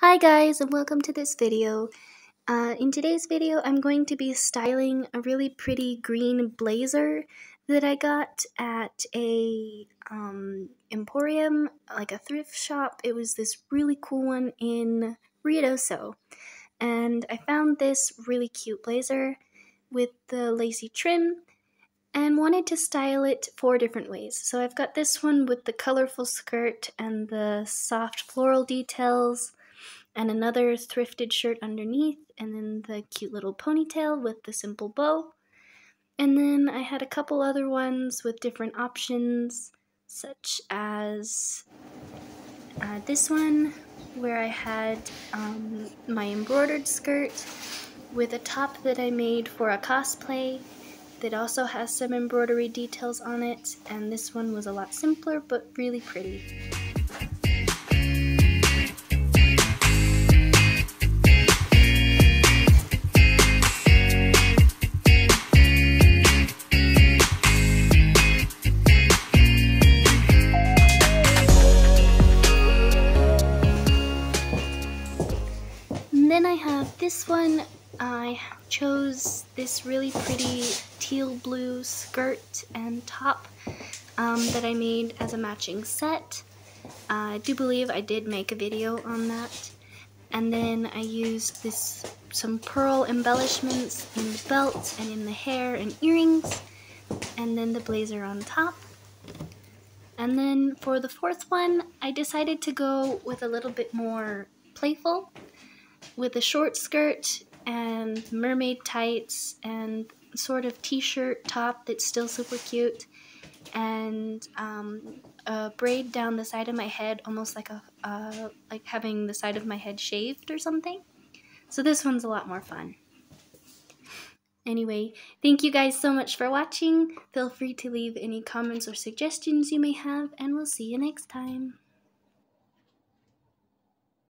Hi guys and welcome to this video. Uh, in today's video I'm going to be styling a really pretty green blazer that I got at a um, emporium, like a thrift shop. It was this really cool one in Ruidoso. And I found this really cute blazer with the lacy trim and wanted to style it four different ways. So I've got this one with the colorful skirt and the soft floral details and another thrifted shirt underneath, and then the cute little ponytail with the simple bow. And then I had a couple other ones with different options, such as uh, this one where I had um, my embroidered skirt with a top that I made for a cosplay that also has some embroidery details on it, and this one was a lot simpler but really pretty. Then I have this one. I chose this really pretty teal blue skirt and top um, that I made as a matching set. Uh, I do believe I did make a video on that. And then I used this some pearl embellishments in the belt and in the hair and earrings. And then the blazer on top. And then for the fourth one, I decided to go with a little bit more playful with a short skirt and mermaid tights and sort of t-shirt top that's still super cute and um, a braid down the side of my head almost like a uh, like having the side of my head shaved or something. So this one's a lot more fun. Anyway thank you guys so much for watching. Feel free to leave any comments or suggestions you may have and we'll see you next time